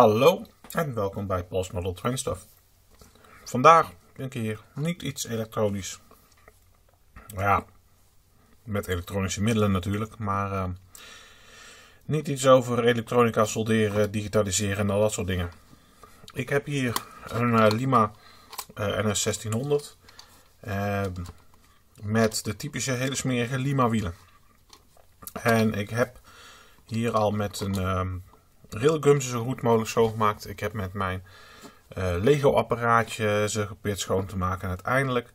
Hallo en welkom bij Post Model Train Stuff. Vandaag een keer niet iets elektronisch. Ja, met elektronische middelen natuurlijk, maar uh, niet iets over elektronica solderen, digitaliseren en al dat soort dingen. Ik heb hier een uh, Lima uh, NS 1600 ehm, met de typische hele smerige Lima wielen. En ik heb hier al met een ehm, railgum zo goed mogelijk schoongemaakt. Ik heb met mijn uh, Lego apparaatje ze geprobeerd schoon te maken. En uiteindelijk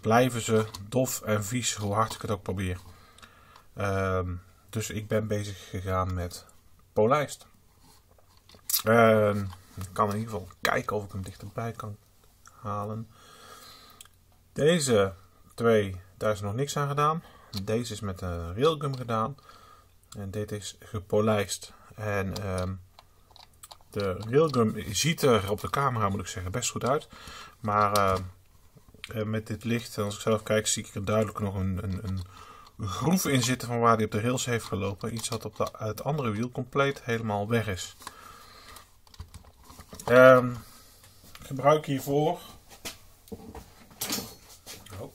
blijven ze dof en vies hoe hard ik het ook probeer. Uh, dus ik ben bezig gegaan met polijst. Uh, ik kan in ieder geval kijken of ik hem dichterbij kan halen. Deze twee, daar is nog niks aan gedaan. Deze is met een railgum gedaan. En dit is gepolijst. En uh, de railgun ziet er op de camera, moet ik zeggen, best goed uit. Maar uh, met dit licht, en als ik zelf kijk, zie ik er duidelijk nog een, een, een groef in zitten van waar hij op de rails heeft gelopen. Iets wat op de, het andere wiel compleet helemaal weg is. Ik gebruik hiervoor oh,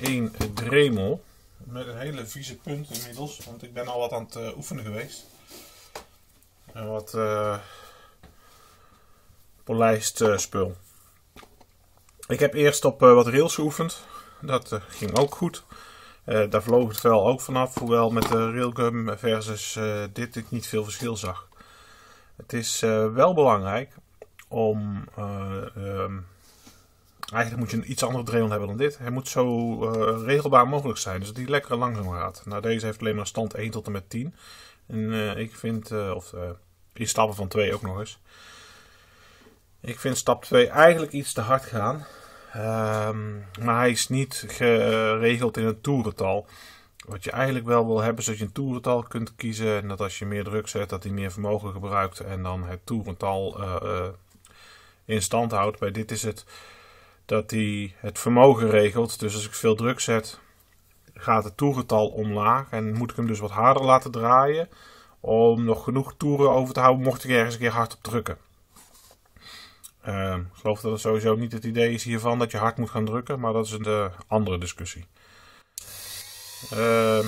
een Dremel met een hele vieze punt inmiddels, want ik ben al wat aan het uh, oefenen geweest. En wat uh, polijst uh, spul. Ik heb eerst op wat rails geoefend. Dat ging ook goed. daar vloog het vel ook vanaf, hoewel met de railgum versus dit ik niet veel verschil zag. Het is wel belangrijk om um, Eigenlijk moet je een iets andere dremel hebben dan dit. Hij moet zo regelbaar mogelijk zijn, dus dat hij lekker langzaam gaat. Nou, deze heeft alleen maar stand 1 tot en met 10. En ik vind, of in stappen van 2 ook nog eens. Ik vind stap 2 eigenlijk iets te hard gaan. Um, maar hij is niet geregeld in een toerental. Wat je eigenlijk wel wil hebben, is dat je een toerental kunt kiezen. En dat als je meer druk zet, dat hij meer vermogen gebruikt. En dan het toerental in stand houdt. Bij dit is het dat hij het vermogen regelt. Dus als ik veel druk zet, gaat het toerental omlaag. En moet ik hem dus wat harder laten draaien. Om nog genoeg toeren over te houden, mocht ik ergens een keer hard op drukken. Uh, ik geloof dat het sowieso niet het idee is hiervan dat je hard moet gaan drukken. Maar dat is een uh, andere discussie. Uh,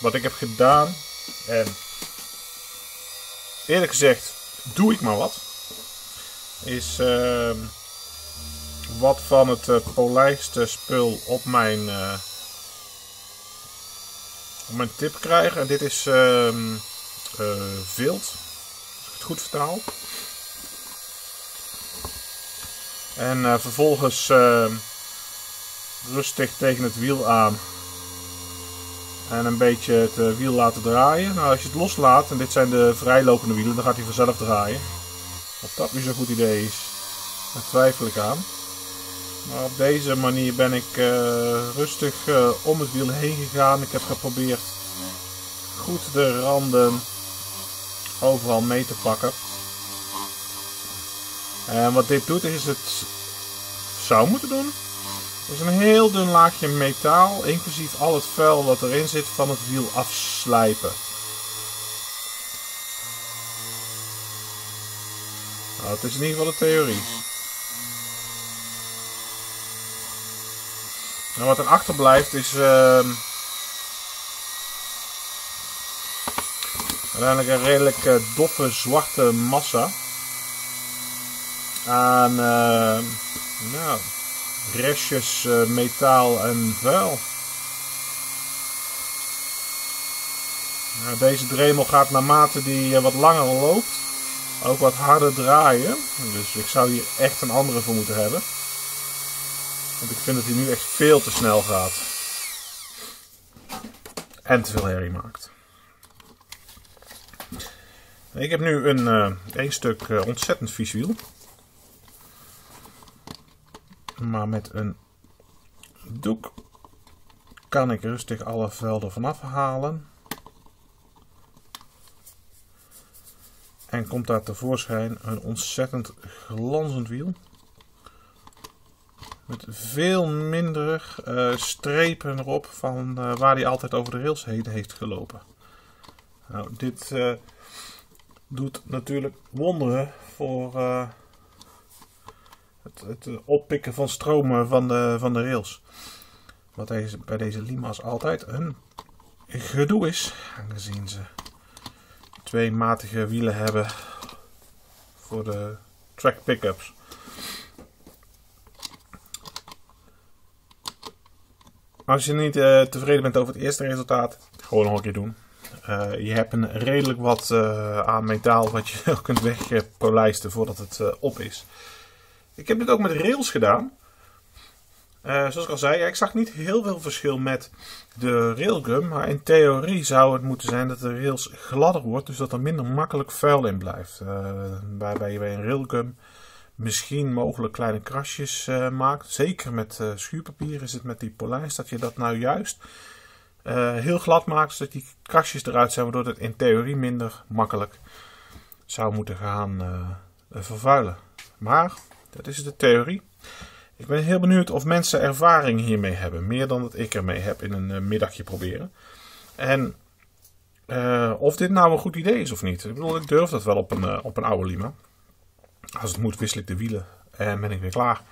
wat ik heb gedaan. En eerlijk gezegd, doe ik maar wat. Is ehm, wat van het uh, polijste spul op mijn, op mijn tip krijgen. En dit is uh, vilt, als ik het goed vertaal. En vervolgens ehm, rustig tegen het wiel aan. En een beetje het wiel laten draaien. Nou, als je het loslaat, en dit zijn de vrijlopende wielen, dan gaat hij vanzelf draaien. Of dat nu zo'n goed idee is, daar twijfel ik aan. Op deze manier ben ik uh, rustig uh, om het wiel heen gegaan. Ik heb geprobeerd goed de randen overal mee te pakken. En wat dit doet is het zou moeten doen. Is een heel dun laagje metaal, inclusief al het vuil wat erin zit, van het wiel afslijpen. Nou, het is in ieder geval de theorie. En wat er achterblijft is uh, uiteindelijk een redelijk uh, doffe zwarte massa aan uh, nou, restjes eh, metaal en vuil. Nou, deze dremel gaat naarmate die wat langer loopt ook wat harder draaien. Dus ik zou hier echt een andere voor moeten hebben. Want ik vind dat hij nu echt veel te snel gaat. En te veel herrie maakt. Ik heb nu een, uh, een stuk uh, ontzettend vies wiel. Maar met een doek kan ik rustig alle velden vanaf halen. En komt daar tevoorschijn een ontzettend glanzend wiel. Met veel minder uh, strepen erop van uh, waar hij altijd over de rails heen heeft gelopen. Nou, dit uh, doet natuurlijk wonderen voor het, het, oppikken van stromen van de, van de rails. Wat deze, bij deze Lima's altijd een gedoe is, aangezien ze twee matige wielen hebben voor de track pickups. Als je niet uh, tevreden bent over het eerste resultaat, gewoon nog een keer doen. Uh, je hebt een redelijk wat uh, aan metaal wat je kunt wegpolijsten voordat het op is. Ik heb dit ook met rails gedaan. zoals ik al zei, ik zag niet heel veel verschil met de railgum. Maar in theorie zou het moeten zijn dat de rails gladder wordt. Dus dat er minder makkelijk vuil in blijft. waarbij je bij een railgum misschien mogelijk kleine krasjes uh, maakt. Zeker met uh, schuurpapier is het met die polijst dat je dat nou juist uh, heel glad maakt. Zodat die krasjes eruit zijn, waardoor het in theorie minder makkelijk zou moeten gaan vervuilen. Maar, dat is de theorie. Ik ben heel benieuwd of mensen ervaring hiermee hebben. Meer dan dat ik ermee heb in een middagje proberen. En of dit nou een goed idee is of niet. Ik bedoel, ik durf dat wel op een, op een oude Lima. Als het moet wissel ik de wielen en ben ik weer klaar.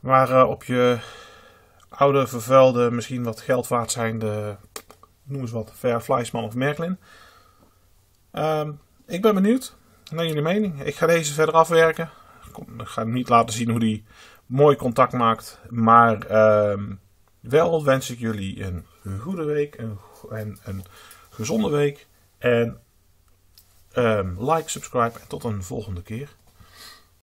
Maar uh, op je oude, vervuilde, misschien wat geld waard zijnde, noem eens wat, Fairfliesman of Merklin. Uh, ik ben benieuwd naar jullie mening. Ik ga deze verder afwerken. Ik ga niet laten zien hoe die mooi contact maakt. Maar uh, wel wens ik jullie een goede week en een gezonde week. En Um, like, subscribe en tot een volgende keer.